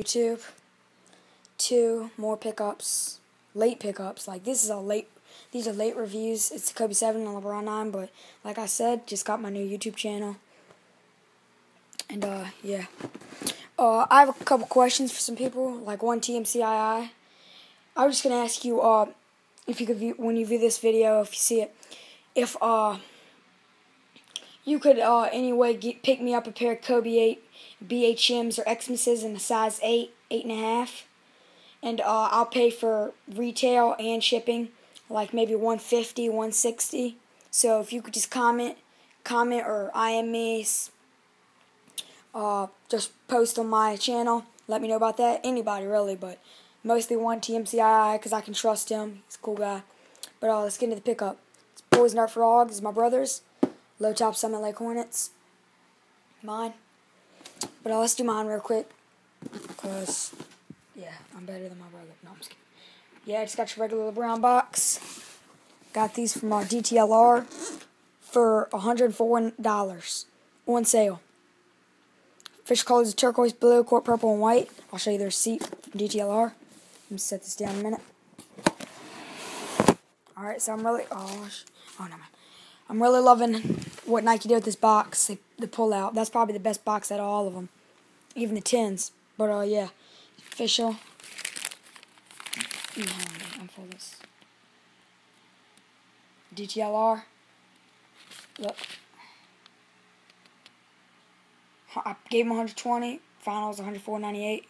YouTube. Two more pickups, late pickups. Like this is a late. These are late reviews. It's the Kobe Seven and LeBron Nine, but like I said, just got my new YouTube channel. And uh, yeah. Uh, I have a couple questions for some people, like one TMCII. I was just gonna ask you, uh, if you could view when you view this video, if you see it, if uh, you could uh, anyway get, pick me up a pair of Kobe 8 BHMs or Xmases in a size 8, 8.5. And uh, I'll pay for retail and shipping, like maybe 150 160 So if you could just comment, comment or IM me, uh, just post on my channel. Let me know about that. Anybody, really, but mostly one TMCII because I can trust him. He's a cool guy. But uh, let's get into the pickup. It's Poison Dart Frogs. It's my brother's. Low Top Summit Lake Hornets. Mine. But uh, let's do mine real quick. Because, yeah, I'm better than my brother. No, I'm just kidding. Yeah, I just got your regular brown box. Got these from our DTLR for $104 on sale. Fish colors turquoise blue, court purple, and white. I'll show you the receipt from DTLR. Let me set this down a minute. Alright, so I'm really. Oh, oh no, man. I'm really loving what Nike did with this box. They, the pull out. That's probably the best box out of all of them. Even the tins. But, uh, yeah. Official. Unfold this. DTLR. Look. I gave him 120. Finals 104.98.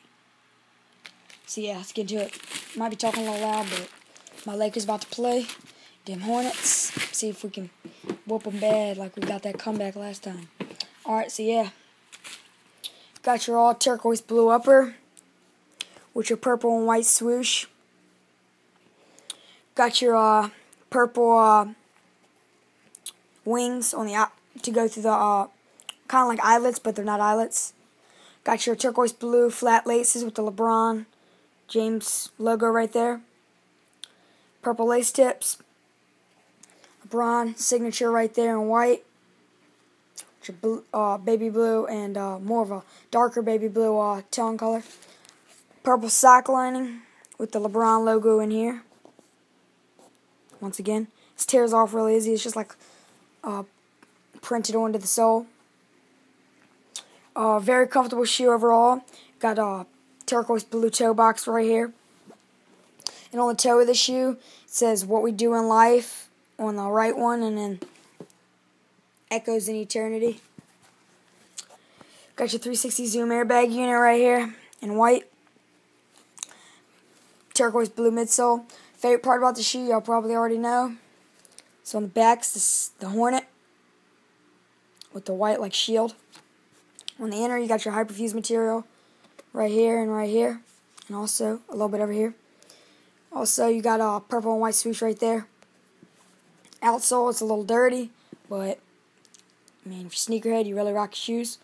So yeah, let's get into it. Might be talking a little loud, but my Lakers about to play. Damn Hornets. See if we can whoop them bad like we got that comeback last time. Alright, so yeah. Got your all turquoise blue upper with your purple and white swoosh. Got your uh, purple uh, wings on the to go through the uh, kind of like eyelets, but they're not eyelets. Got your turquoise blue flat laces with the LeBron James logo right there. Purple lace tips. LeBron signature right there in white. Blue, uh, baby blue and uh, more of a darker baby blue uh, tone color. Purple sock lining with the LeBron logo in here. Once again, this tears off really easy. It's just like uh, printed onto the sole. Uh, very comfortable shoe overall. Got a turquoise blue toe box right here. And on the toe of the shoe, it says what we do in life on the right one, and then echoes in eternity. Got your 360 zoom airbag unit right here in white. Turquoise blue midsole. Favorite part about the shoe, y'all probably already know. So on the back, it's the Hornet with the white like shield. On the inner, you got your hyperfuse material right here and right here, and also a little bit over here. Also, you got a purple and white swoosh right there. Outsole, it's a little dirty, but I mean, if you're sneakerhead, you really rock shoes.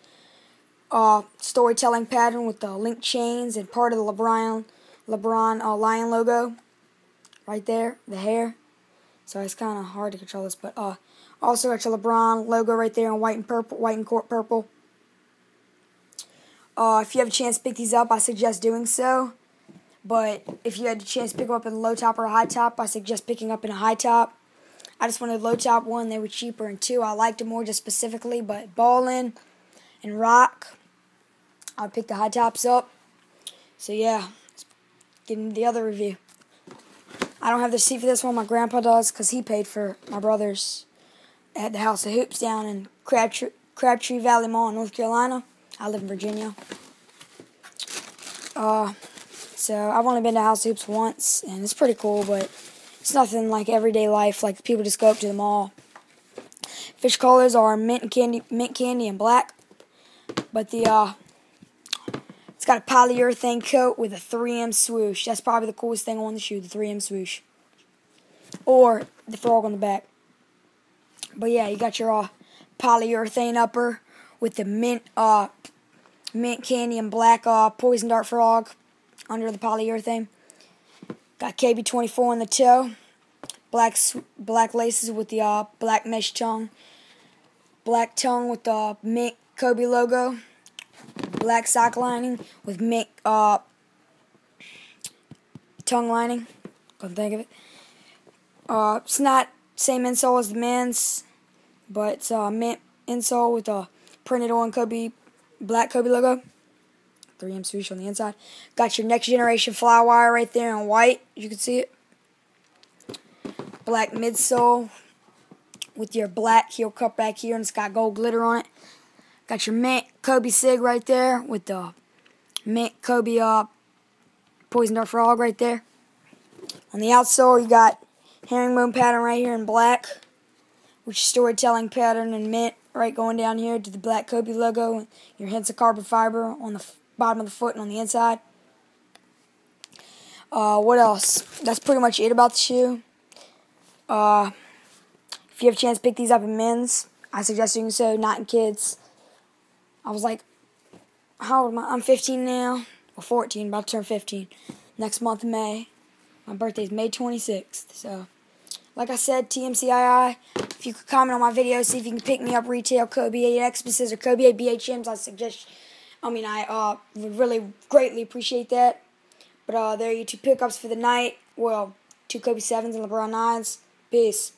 Uh, storytelling pattern with the link chains and part of the LeBron LeBron uh, lion logo right there, the hair. So it's kind of hard to control this, but uh, also got your LeBron logo right there in white and purple, white and court purple. Uh, if you have a chance to pick these up, I suggest doing so. But if you had a chance to pick them up in a low top or a high top, I suggest picking up in a high top. I just wanted low top one; they were cheaper, and two, I liked them more just specifically. But ballin and rock, I picked the high tops up. So yeah, let's get into the other review. I don't have the seat for this one. My grandpa does because he paid for my brother's at the House of Hoops down in Crabtree, Crabtree Valley Mall in North Carolina. I live in Virginia. Uh, so I've only been to House Hoops once, and it's pretty cool, but it's nothing like everyday life. Like people just go up to the mall. Fish colors are mint and candy, mint candy and black, but the uh, it's got a polyurethane coat with a 3M swoosh. That's probably the coolest thing on the shoe, the 3M swoosh, or the frog on the back. But yeah, you got your uh, polyurethane upper with the mint uh mint candy and black uh poison dart frog under the polyurethane. Got KB24 on the toe. Black black laces with the uh black mesh tongue. Black tongue with the mint Kobe logo. black sock lining with mint uh, tongue lining. Couldn't think of it. Uh, it's not same insole as the men's, but it's a mint insole with a printed on Kobe black Kobe logo. 3M swoosh on the inside. Got your next generation fly wire right there in white. You can see it. Black midsole with your black heel cup back here, and it's got gold glitter on it. Got your mint Kobe Sig right there with the mint Kobe uh, poison dart frog right there. On the outsole, you got herringbone pattern right here in black, which is storytelling pattern in mint right going down here to the black Kobe logo. Your hints of carbon fiber on the bottom of the foot and on the inside. Uh, what else? That's pretty much it about the shoe. Uh, if you have a chance pick these up in men's, I suggest doing so, not in kids. I was like, how old am I? I'm 15 now. Well, 14, about to turn 15. Next month, May. My birthday's May 26th. So, like I said, TMCII. If you could comment on my video, see if you can pick me up retail Kobe 8 Xmas or Kobe 8 BHMs, I suggest. I mean, I uh, would really greatly appreciate that. But uh, there are your two pickups for the night. Well, two Kobe 7s and LeBron 9s. Peace.